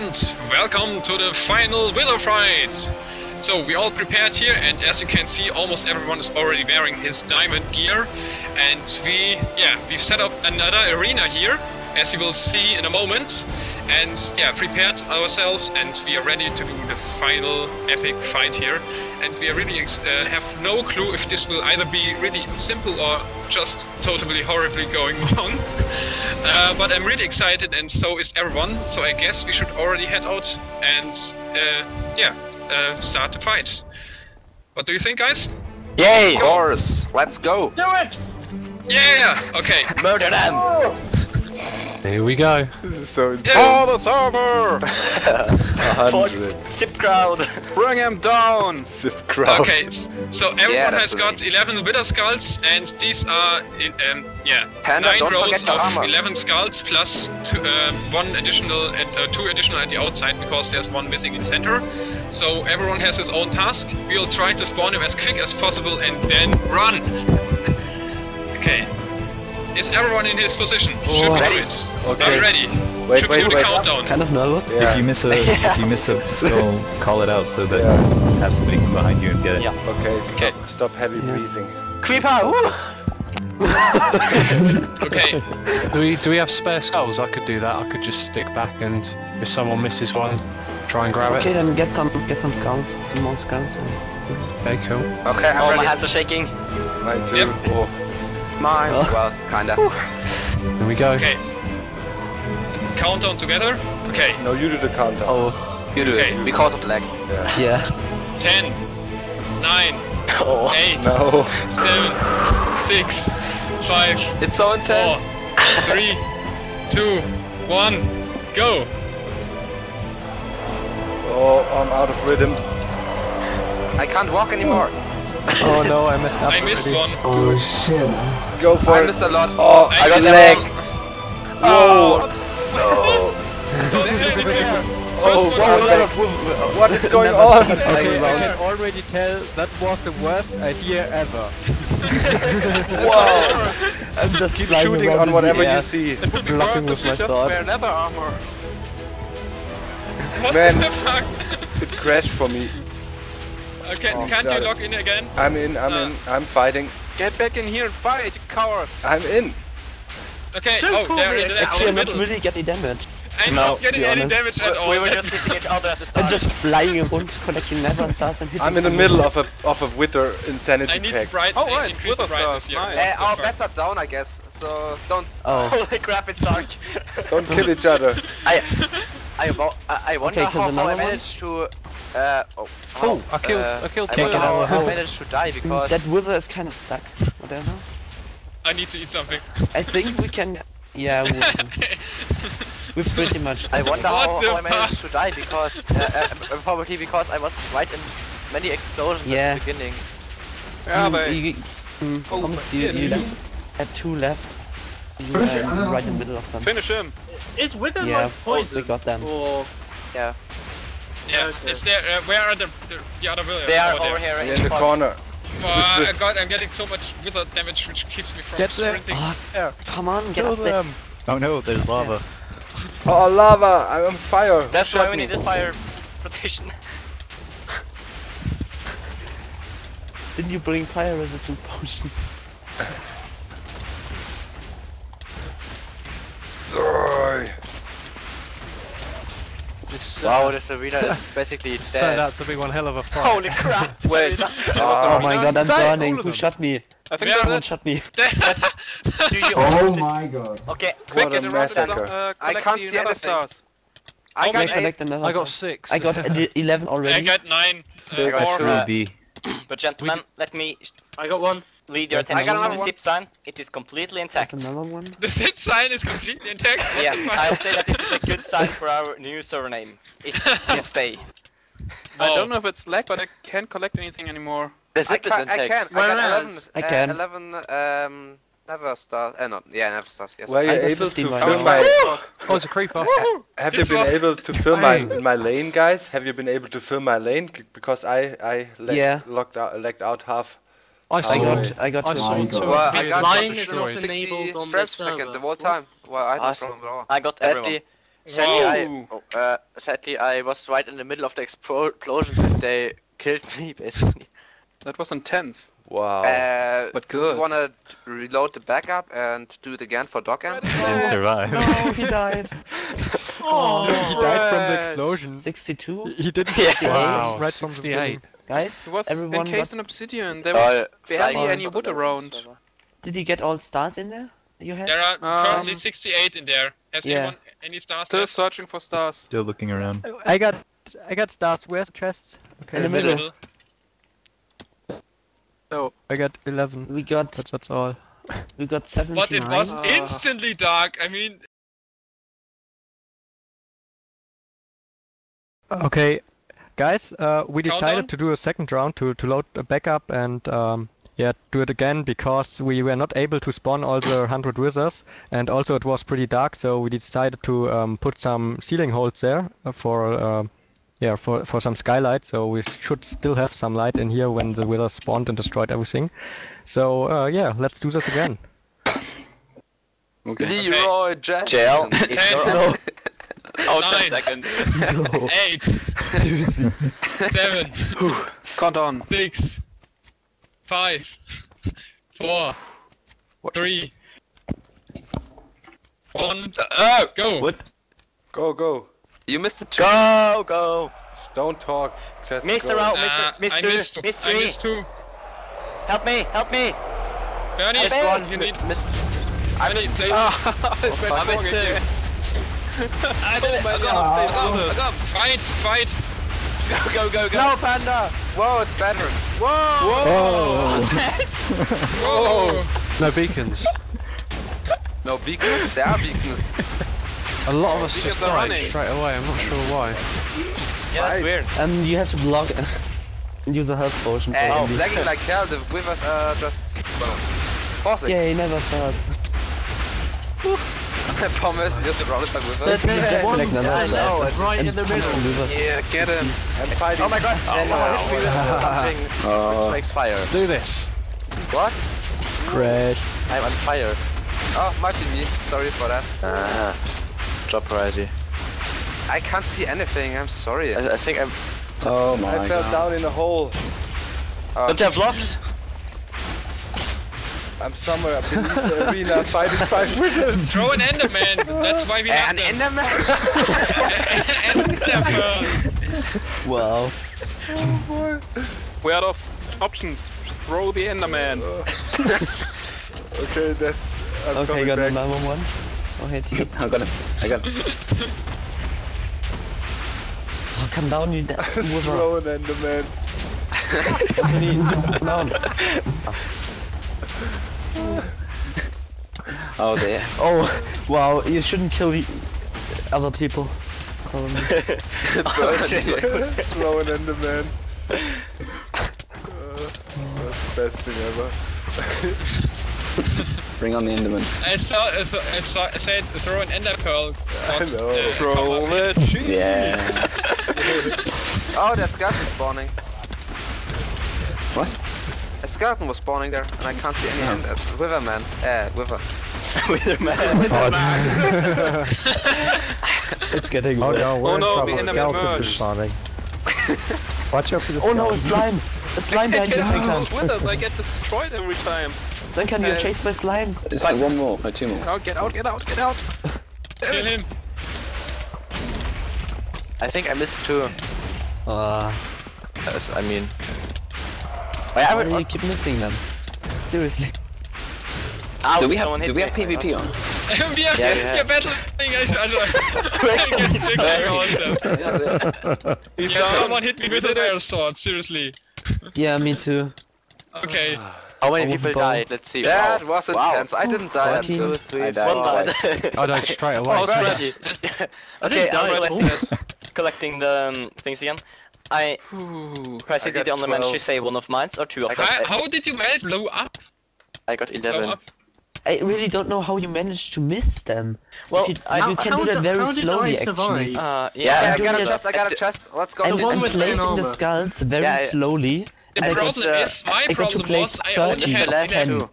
and welcome to the final Willow Fight! So, we all prepared here, and as you can see, almost everyone is already wearing his diamond gear. And we, yeah, we've set up another arena here, as you will see in a moment. And yeah, prepared ourselves, and we are ready to do the final epic fight here. And we are really ex- uh, have no clue if this will either be really simple or just totally horribly going wrong. Uh, but I'm really excited, and so is everyone. So I guess we should already head out and uh, yeah, uh, start the fight. What do you think, guys? Yay! Of course! Let's go! Do it! Yeah. Okay. Murder them! Here we go. This is so insane. Yeah. For the server! A hundred. ZipKrowd! Bring him down! ZipKrowd. Okay. So everyone that's has got amazing. 11 Wither skulls, and these are in, um, yeah Panda, nine rows of 11 skulls plus two, uh, one additional and uh, two additional at the outside because there's one missing in center. So everyone has his own task. We'll try to spawn him as quick as possible and then run. Okay. Is everyone in his position? Should we do oh. Ready. it? Okay. Are ready? Wait, Should wait, we do the wait. countdown? kind of nervous. Yeah. If you miss a if you miss a skull, call it out so that Yeah. you have somebody come behind you and get it. Yeah. Okay, stop, Okay. stop heavy Yeah. breathing. Creeper! Woo! Okay. Do we do we have spare skulls? I could do that. I could just stick back and if someone misses one, try and grab Okay, it. Okay, then get some get some skulls, some more skulls. and- Okay, cool. Okay, I'm Oh, my hands are shaking. Mine too. Yep. Oh, Mine. Oh. Well, kinda. Here we go. Okay. Countdown together. Okay. no, you do the countdown. Oh, You do Okay. it. Because of the lag. yeah. yeah. 10, 9, Oh. 8, No. 7, 6, 5, It's so 4, 3, 2, 1, go! Oh, I'm out of rhythm. I can't walk anymore. Oh no, I messed up. I missed already. one. Oh, Go for I it. missed a lot. Oh, I got missed lag. one. Whoa. This Oh, first wow, what is going on? I can already tell that was the worst idea ever. wow. I'm just Keep shooting around on in whatever the air, you see. blocking with my sword. leather armor. What Man. the fuck? It crashed for me. Okay, Oh, can't sorry. you log in again? I'm in, I'm uh, in, I'm fighting. Get back in here and fight, you cowards! I'm in. Okay, oh, they're in the, Actually, I'm not really getting damage. I'm No, not getting any honest. damage at all. We were just hitting each other at the start. I'm just flying around, collecting nether stars and hitting I'm in the middle of a of a wither I insanity need to pack. bright, Oh, right, increase the Wither brightness stars, here. nice. What Uh, our fuck? bets are down, I guess. So don't. Oh, Holy crap, it's dark. Don't kill each other. I, I, I I wonder Okay, how, how I another one. managed to. Uh, oh, Oh, I killed uh, I killed I two. wonder how How- I managed to die because. that wither is kind of stuck. Whatever. I need to eat something. I think we can. Yeah, we, we pretty much. I wonder how, how I managed to die because uh, uh, probably because I was right in many explosions Yeah. at the beginning. Yeah, you, but. you, mm, Oh, Thomas, you, you had two left. You, um, right in the middle of them. Finish him! Is Wither Yeah, like poison? we got them. Or Yeah. Yeah, Okay. is there, uh, where are the, the, the other villagers? They are Oh, over there. here In the front. corner. Oh, This God, I'm getting so much wither damage which keeps me from Get them. sprinting. Ah, come on, get Kill up there. them. Oh no, there's lava. Oh, lava! I'm on fire. That's Shut why we me. need the fire protection. Didn't you bring fire resistance potions? This, Wow, uh, this arena is basically turned out to be one hell of a fight. Holy crap! Wait. arena- Oh my god, I'm Inside, burning. Who shot me? I think Someone dead. shot me. Do you Oh this- my god. Okay, Quick, What a get around and massacre. uh, I can't see nether anything. stars. I Okay, got eight, collect another. I got six. I got eleven already. I got nine. Six. Uh, got four. two. Will be. but gentlemen, let me I got one. Lead your There's attention another to the one. zip sign. It is completely There's intact. another one. The zip sign is completely intact. Yes. I would say that this is a good sign for our new server name. It can stay. I Oh. don't know if it's lag, but I can't collect anything anymore. The I zip is can, I intact. can. I got 11, I uh, can. 11 um, nether stars. Uh, no, yeah, nether stars. Yes. Were you I got able 15 to right film now. my? Oh, it's a creeper. Have you been able to film my my lane, guys? Have you been able to film my lane? Because I I lag, Yeah. locked out lagged out half. I I saw Oh. got, I got I two. saw my two Well, I got them Line is not enabled on frames the per second the whole time. Well, I don't Awesome. I got everyone. Eddie, Sadly, I, oh, uh, sadly, I was right in the middle of the explo- explosions and they killed me, basically. That was intense, Wow. Uh, but you good. wanna reload the backup and do it again for dog end? And survive. No, he died. Oh, he died from the explosion. 62. He didn't Yeah. Wow, right from the 68. Guys, It was everyone encased got, in obsidian. There was Uh, barely any wood around. did he get all stars in there? You had? There are Um, currently 68 in there. Has Yeah. anyone any stars Still left? searching for stars. Still looking around. I got, I got stars. Where's the chests? Okay. In the middle. Oh, I got 11. We got That's, that's all. we got But it was Ah. instantly dark. I mean, Okay, guys, uh, we Countdown? decided to do a second round to, to load a backup and um, yeah, do it again because we were not able to spawn all the 100 withers and also it was pretty dark, so we decided to um, put some ceiling holes there uh, for uh, yeah for, for some skylight, so we should still have some light in here when the withers spawned and destroyed everything. So uh, yeah, let's do this again. Okay. Leroy Jackson. Jail. Ten. Oh, Nine. 10 seconds. eight, seven, Count on. six, five, four, three, one, go. What? Go, go. You missed the Go, go! Don't talk. Just Mister go. out, Uh, Mister, I Mister, missed, I Mystery! missed two. Help me, help me! Bernie, I missed one. you need. Missed. I missed two. I missed it. I did it. I got him. I got him. I got him. Fight, fight. Go, go, go! go! No, Panda! Whoa, it's better. Whoa. Whoa! Whoa! No beacons. No beacons? There are beacons. A lot of us Beacons just are died running. straight away. I'm not sure why. Yeah, that's weird. And you have to block and use a health potion. Uh, probably. it's lagging like hell. The withers are just well, pausing. Yay, never start. Promise, you just round like withers. Let's just one select another guy class left, right in the middle. Yeah, get him. I'm fighting. Oh my god! Someone hit me with something which makes fire. Do this. What? Crash. I'm on fire. Oh, might be me. Sorry for that. Ah. Drop priority. I can't see anything. I'm sorry. I, I think I'm. Oh my god. I fell down in a hole. Oh, Don't you have blocks? I'm somewhere up beneath the arena fighting five withers. Throw an Enderman. That's why we an have them. Enderman. Enderman. Wow. We're out of options. Throw the Enderman. Okay, that's. I'm Okay, coming got back. another one. Oh, hit. I got him. I got him. Oh, come down, you. Throw an Enderman. Come down. Oh, there. Oh, wow, you shouldn't kill the other people. Um, Throw an Enderman. Uh, that's the best thing ever. Bring on the Enderman. I saw, I th- I saw, I said throw an Ender Pearl. I know. uh, Roll cover- it. Yeah. Oh, there's skeleton spawning. What? A skeleton was spawning there, and I can't see any end. It's Witherman. Uh, Wither. it's getting Oh no, we're Oh in no, trouble. the enemy Skeletons are spawning. Watch out for the Oh no, a slime! A slime behind you, sancarn. with us. I get destroyed every time. sancarn, you're chased by slimes. It's like one more, or two more. Oh, get out, get out, get out. Kill him. I think I missed two. Ah, Yes, I mean. why do you keep missing them? Seriously. Ow, Do we have someone do we have PvP on? we are, Yeah, we yeah. are battling. Also, also. yeah, someone hit me with an air sword. Seriously. Yeah, me too. Okay. How many Oh, people ball. died? Let's see. That wow. was intense. I didn't die. Fourteen. Two, Three, I one died. died. I died straight away. Oh, strategy. okay. I'm collecting, collecting the um, things again. I Chrissy, did got you only manage to say one of mine or two of them? How, how did you manage blow up? I got 11. I really don't know how you managed to miss them. Well, you, I- you can do that very slowly, actually. Uh, Yeah, yeah, I got a chest. I got a chest. Let's go. And, to and the- placing the skulls very Yeah, yeah. slowly. The And I got, problem uh, is, my I got to problem place was I only 30 had left 11.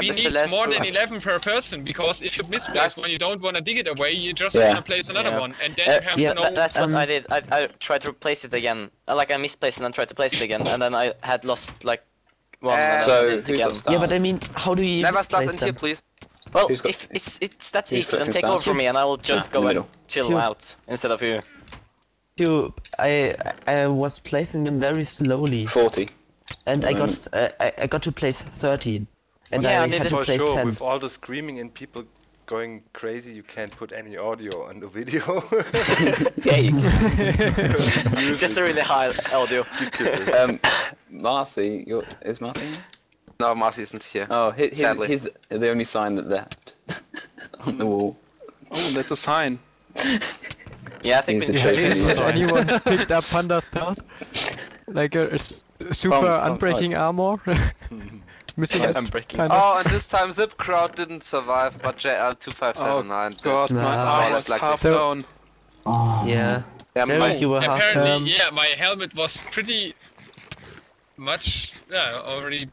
Too. I we need last more two. than 11 per person because if you misplace one, you don't want to dig it away. You just Yeah. want to place another Yeah. one, and then Uh, you have yeah, no. That, that's what um, I did. I, I tried to replace it again. Uh, Like I misplaced and then tried to place it again, and then I had lost like one. Uh, So, I did it who's again. Yeah, but I mean, how do you Never start misplace in here, them? please. Well, Who's got- if it's it's that's who's easy, then take over stars? from me, and I will just Ah, go and chill Sure. out instead of you. You, I, I was placing them very slowly, 40. and I got, Um, uh, I, I got to place 13, and Yeah, I and had For sure, 10. with all the screaming and people going crazy, you can't put any audio on the video. Yeah, you can. just a really high audio. Um, Marcy, you're, is Marcy here? No, Marcy isn't here. Oh, he, he's, Sadly. he's the, the only sign that left on the wall. Oh, that's a sign. Yeah, I think He's we the should. chosen Has leader. anyone picked up Panda's path? Like a, a s- a super Bombs, bombs, unbreaking armor? Missing Yeah, us, unbreaking. kind of. Oh, and this time ZipKrowd didn't survive, but JL2579 oh, God, my Nah. arm is like half So- down. Yeah. Yeah, Derek, my- you were half. Apparently, Um, yeah, my helmet was pretty much, yeah, already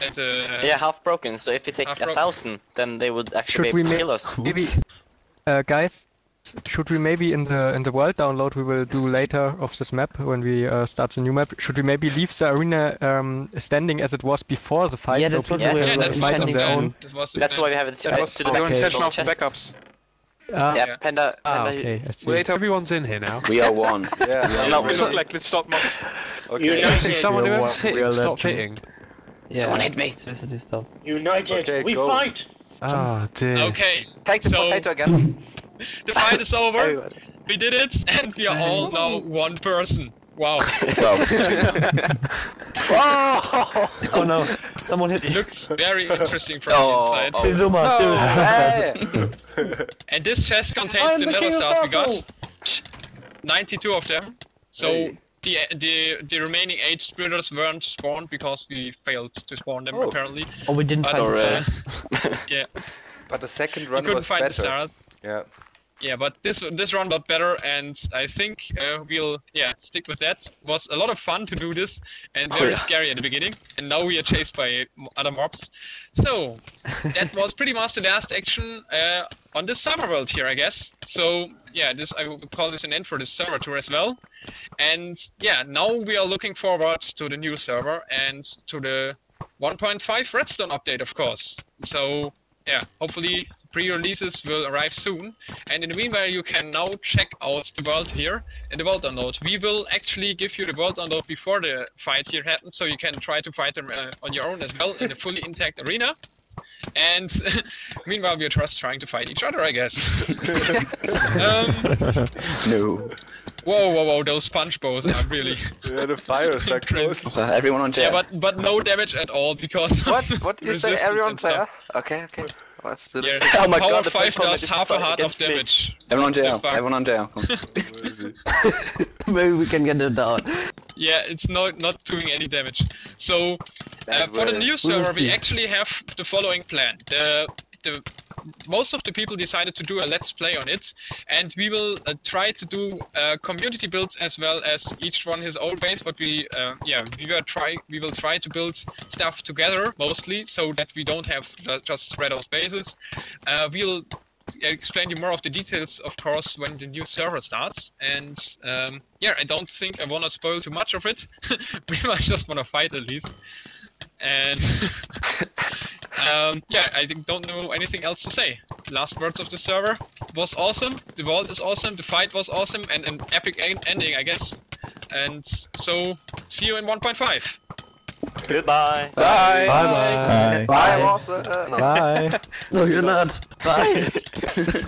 at the. Yeah, half broken. So if you take a broken. thousand, then they would actually Should be we able to kill us. Maybe, uh, guys, should we maybe in the in the world download we will do later of this map when we uh, start the new map? Should we maybe leave the arena um, standing as it was before the fight? Yeah, so that's what people we we yeah, that's fight on their own? That was the That's why we have it That uh, was to the the. Okay. intention of the backups. Ah, Yeah, Panda. ah, Panda okay. I. Wait, Everyone's in here now. We are one. yeah. No, we we look like glitched out mobs. Okay. Actually, someone We're whoever's wa- we hitting, stop legend. hitting. Yeah. Someone hit me. United, Okay, we go. fight! Oh dear. Okay, Take the So- potato again. the fight is over. Everybody. We did it, and we are all now one person. Wow, Oh! oh no, someone hit it me. looks very interesting from Oh, the inside. oh. Xisuma, seriously. Hey! And this chest contains I'm the the nether stars we got. 92 of them. So Hey. the the the remaining eight spiriters weren't spawned because we failed to spawn them Oh. apparently. Oh, we didn't But find the alright. stars. Yeah, But the second we run couldn't was find better. the star. Yeah. Yeah, but this this run got better, and I think uh, we'll yeah stick with that. was a lot of fun to do this, and Oh, very yeah. scary at the beginning. And now we are chased by other mobs. So that was pretty much the last action uh, on this summer world here, I guess. So yeah, this I will call this an end for this server tour as well. And yeah, now we are looking forward to the new server and to the 1.5 Redstone update, of course. So yeah, hopefully pre-releases will arrive soon. And in the meanwhile, you can now check out the world here in the world download. We will actually give you the world download before the fight here happens, so you can try to fight them uh, on your own as well in a fully intact arena. And meanwhile, we are just trying to fight each other, I guess. um, No. whoa, whoa, whoa! Those punch bows are really Yeah, the fire is like Crazy. close. So everyone on yeah, but but no damage at all because What? What did you say? resistance Everyone and stuff. there? Okay, okay. Let's Yeah. Oh my power God, the five does half a heart of against me. damage. everyone on jail. Everyone on jail. Come. Where is? Maybe we can get it down. Yeah, it's not not doing any damage. So uh, for the new server, we see. actually have the following plan. The the most of the people decided to do a let's play on it, and we will uh, try to do uh, community builds as well as each one his own base. But we uh, yeah we will try we will try to build stuff together mostly so that we don't have uh, just spread out bases. Uh, we'll explain you more of the details, of course, when the new server starts. And um, yeah, I don't think I want to spoil too much of it. we might just want to fight at least. And um, yeah, I don't know anything else to say. Last words of the server was awesome. The vault is awesome. The fight was awesome, and an epic en- ending, I guess. And so, see you in 1.5. Goodbye. Bye. Bye bye. Bye, Rosa. No. Bye. No, you're not. Bye.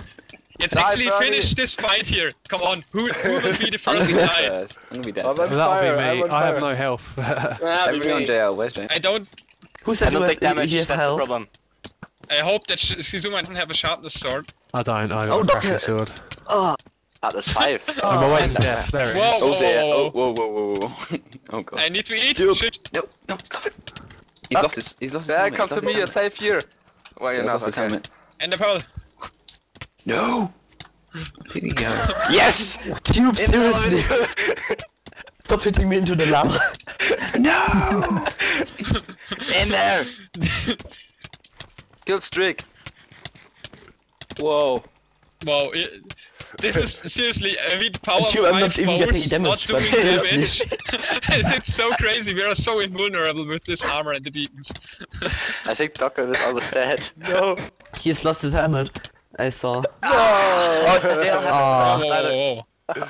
Let's actually Bernie. finish this fight here. Come on, who, who will be the first gonna be to dead die? first. I'm gonna be dead. I'm on. That'll fire. be I'm me. on I have no health. Everyone on jail. Where's Jay? I don't. Who said you don't take damage. he has That's the problem. I hope that Sh- Xisuma doesn't have a sharpness sword. I don't. I Oh, got a look cracking at- sword. Ah, that's five. I'm Oh, awaiting and- death. There it Whoa, is. whoa, Oh dear. whoa, Oh whoa. whoa whoa whoa whoa. Oh god. I need to eat. Dude. Shit. No no stop it. He's lost his. He's lost his Yeah, helmet. come to me. his You're safe here. Well, helmet. you're He's not. lost his Okay. helmet. And the pearl. No. Here you go. Yes. Tube, seriously. Stop hitting me into the lava. No. In there. Kill streak. Whoa. Wow, it, this is seriously a bit power And you are 5 not even getting powers, not damage, but doing damage. it's so crazy, we are so invulnerable with this armor and the beacons. I think Docker is almost dead. No. He's lost his helmet. I saw. Oh, they don't have Ah. Whoa, whoa, whoa.